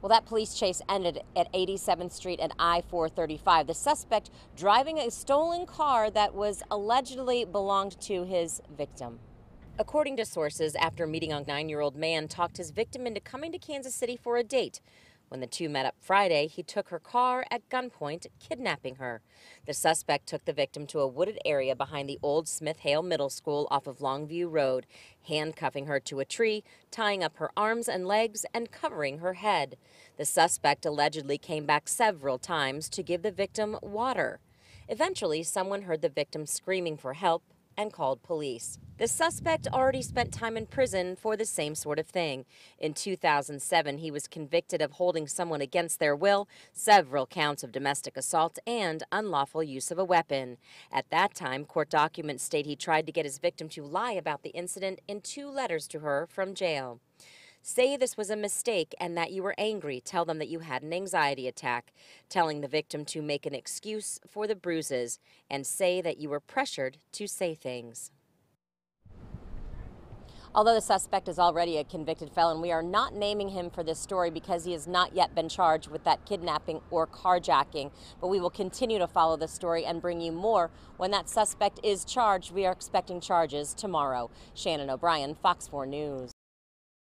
Well, that police chase ended at 87th Street and I 435. The suspect driving a stolen car that was allegedly belonged to his victim. According to sources, after meeting a nine year old man talked his victim into coming to Kansas City for a date. When the two met up Friday, he took her car at gunpoint, kidnapping her. The suspect took the victim to a wooded area behind the old Smith Hale Middle School off of Longview Road, handcuffing her to a tree, tying up her arms and legs, and covering her head. The suspect allegedly came back several times to give the victim water. Eventually, someone heard the victim screaming for help and called police. The suspect already spent time in prison for the same sort of thing. In 2007, he was convicted of holding someone against their will, several counts of domestic assault, and unlawful use of a weapon. At that time, court documents state he tried to get his victim to lie about the incident in two letters to her from jail. Say this was a mistake and that you were angry. Tell them that you had an anxiety attack. Telling the victim to make an excuse for the bruises and say that you were pressured to say things. Although the suspect is already a convicted felon, we are not naming him for this story because he has not yet been charged with that kidnapping or carjacking. But we will continue to follow the story and bring you more when that suspect is charged. We are expecting charges tomorrow. Shannon O'Brien, Fox 4 News.